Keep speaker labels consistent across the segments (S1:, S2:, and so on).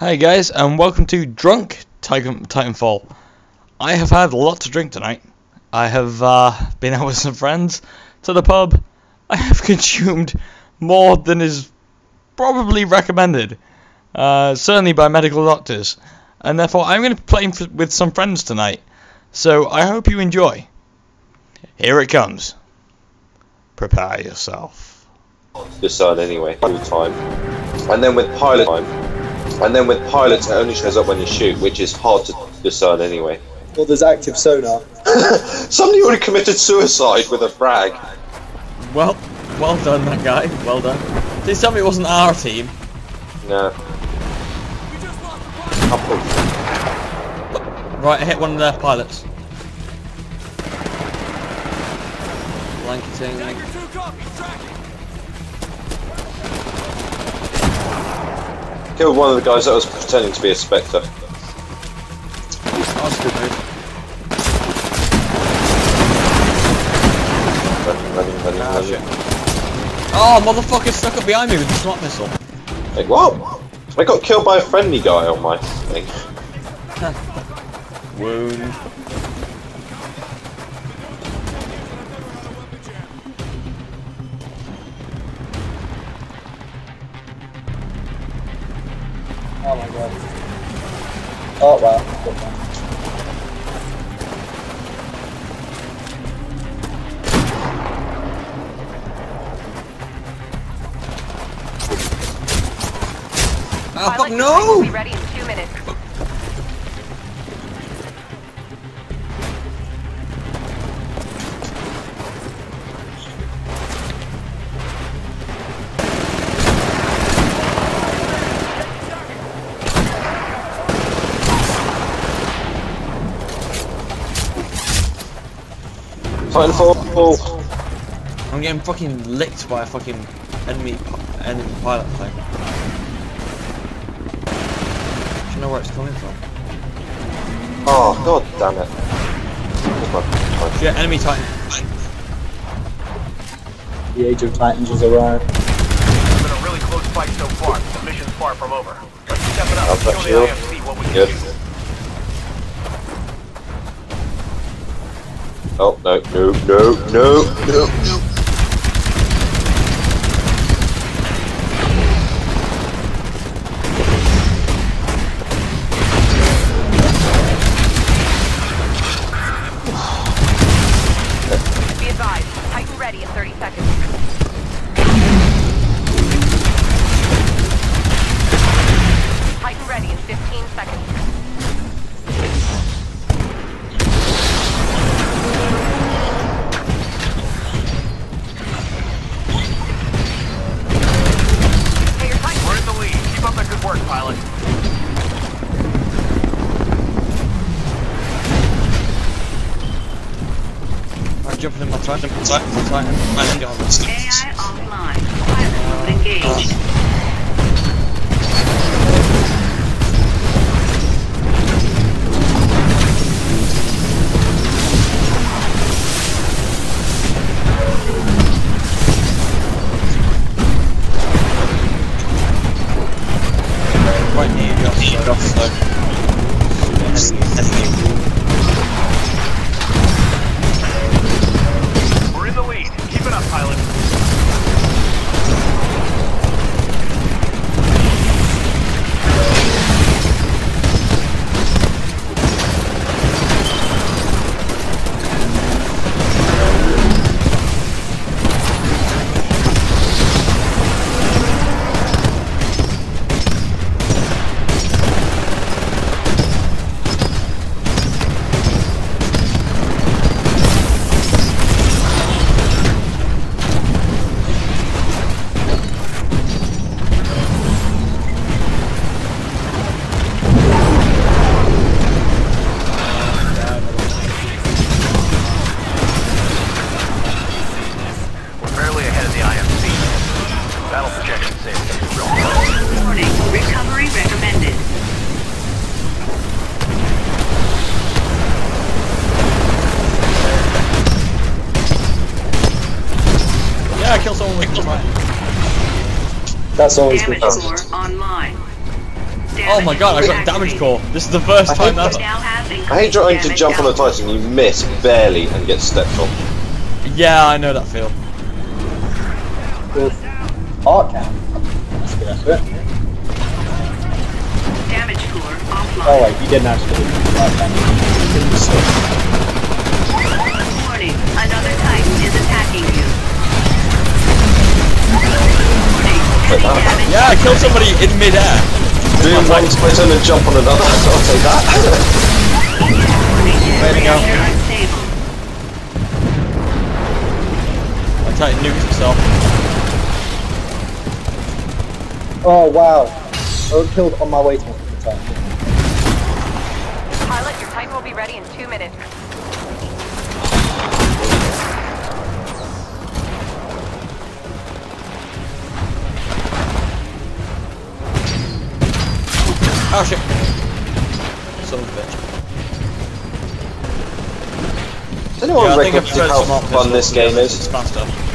S1: Hi guys, and welcome to Drunk Titan Titanfall. I have had a lot to drink tonight. I have uh, been out with some friends to the pub. I have consumed more than is probably recommended, uh, certainly by medical doctors, and therefore I'm going to play f- with some friends tonight. So I hope you enjoy. Here it comes. Prepare yourself.
S2: this side anyway, all time. And then with pilot time, and then with pilots, it only shows up when you shoot, which is hard to discern anyway.
S3: Well, there's active sonar.
S2: Somebody already committed suicide with a frag.
S1: Well, well done, that guy. Well done. Please tell me it wasn't our team.
S2: No.
S1: Right, I hit one of their pilots. Blanketing.
S2: Killed one of the guys that was pretending to be a Spectre.
S1: That's good move.
S2: Running, running, running,
S1: Ah,
S2: running.
S1: Oh, motherfucker stuck up behind me with the smart missile.
S2: Like, what? I got killed by a friendly guy on my thing.
S1: Wound.
S3: Oh,
S1: fuck
S4: Pilot design will
S1: no!
S4: Be ready in two minutes.
S2: Titanfall.
S1: I'm getting fucking licked by a fucking enemy enemy pilot thing. Do you know where it's coming from?
S2: Oh, god damn it. Where's my- my-
S1: Yeah, enemy titan.
S3: The Age of Titans has arrived.
S5: It's been a really close fight so far. The mission's far from over. Let's step it up.
S2: How's that
S5: Show the? IMC what we can do.
S2: Oh, no, no, no, no, no, no.
S4: Seconds. Hey, your Titan.
S5: We're in the lead. Keep up that good work, pilot.
S1: I'm jumping in my titan. My titan. My titan. I can get on this.
S6: AI offline. Pilot mode engaged.
S1: Quite
S5: safe.
S6: Warning. Recovery recommended.
S1: Yeah, I killed someone with the titan.
S3: That's always good.
S6: Damage core online.
S1: Oh my god, I got damage core. This is the first
S2: I
S1: time
S2: hate
S1: ever.
S2: I hate trying to
S6: increased
S2: jump on a Titan, you miss barely and get stepped on.
S1: Yeah, I know that feel.
S3: With art cam. That's a good effort.
S6: output. Damage core offline.
S3: Oh wait, you didn't actually do art.
S6: Warning, another Titan is attacking you. Warning, heavy damage.
S1: Yeah, I killed somebody in midair.
S2: Do one split and then jump on another. I'll take that.
S6: Warning,
S1: Way to go.
S6: reactor unstable.
S1: I tried to nuke himself.
S3: Oh wow. I was killed on my way to the time.
S4: Pilot, your Titan will be ready in two minutes.
S1: Oh shit. Son of a bitch.
S2: Does anyone
S1: Yeah, I think
S2: reckon
S1: I've
S2: how
S1: some
S2: fun this game
S1: It's
S2: is?
S1: faster.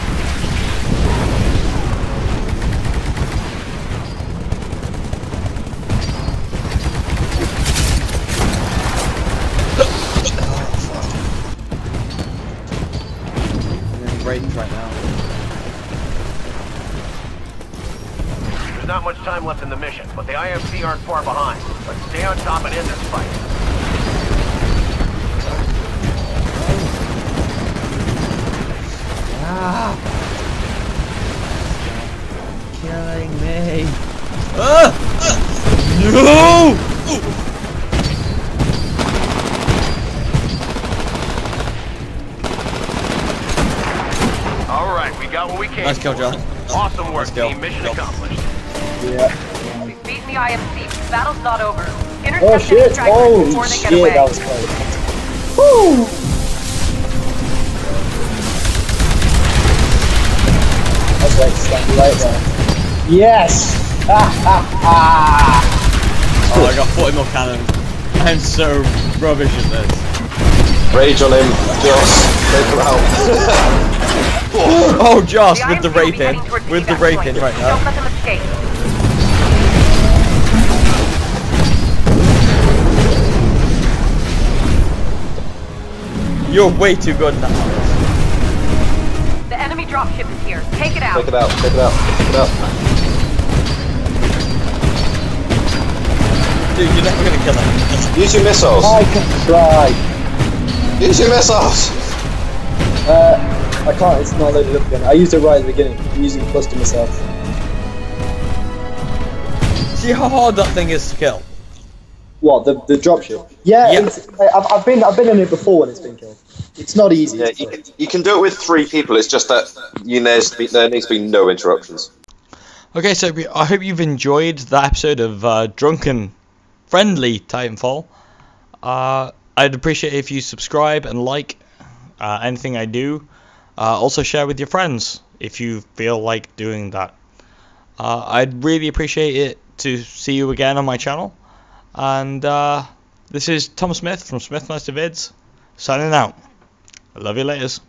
S1: Ratings right now.
S5: There's not much time left in the mission, but the IMC aren't far behind. Let's stay on top and end this fight. Ah!
S1: Killing me. Ah! No!
S5: All right, we got what we came
S1: Nice kill. John.
S5: Awesome work,
S1: Nice kill.
S5: team. Mission
S1: Kill.
S5: accomplished.
S3: Yeah.
S4: We've beaten the IMC. Battle's not over. Intercept
S3: Oh
S4: any
S3: shit!
S4: strikers
S3: Holy
S4: before they
S3: shit,
S4: get away.
S3: that was close. Woo! That's right, stand right there. Yes! Ah, ha ha!
S1: Oh, I got 40 mil cannon. I'm so rubbish at this.
S2: Rage on him, just take him out.
S1: Oh, Joss,
S4: The
S1: with the
S4: IMC will
S1: raping. With the
S4: evac
S1: raping
S4: point.
S1: right
S4: Don't
S1: now.
S4: let them escape.
S1: You're way too good now.
S4: The enemy dropship is here. Take it out.
S2: Take it out, take it out, take it out.
S1: Dude, you're never gonna kill him.
S2: Use your missiles.
S3: I can try.
S2: Use your missiles.
S3: Uh, I can't, it's not loaded up again. I used it right at the beginning. I'm using the plus to myself.
S1: See how hard that thing is to kill?
S3: What, the, the dropship? Yeah,
S1: Yeah.
S3: It's, I've, I've been I've been in it before when it's been killed. It's not easy.
S2: Yeah, you can, you can do it with three people. It's just that you there's be, there needs to be no interruptions.
S1: Okay, so we- I hope you've enjoyed that episode of uh, Drunken Friendly Titanfall. Uh, I'd appreciate if you subscribe and like uh, anything I do. Uh, also, share with your friends if you feel like doing that. Uh, I'd really appreciate it to see you again on my channel. And uh, this is Tom Smith from Smithmyster Vids, signing out. I love you laters.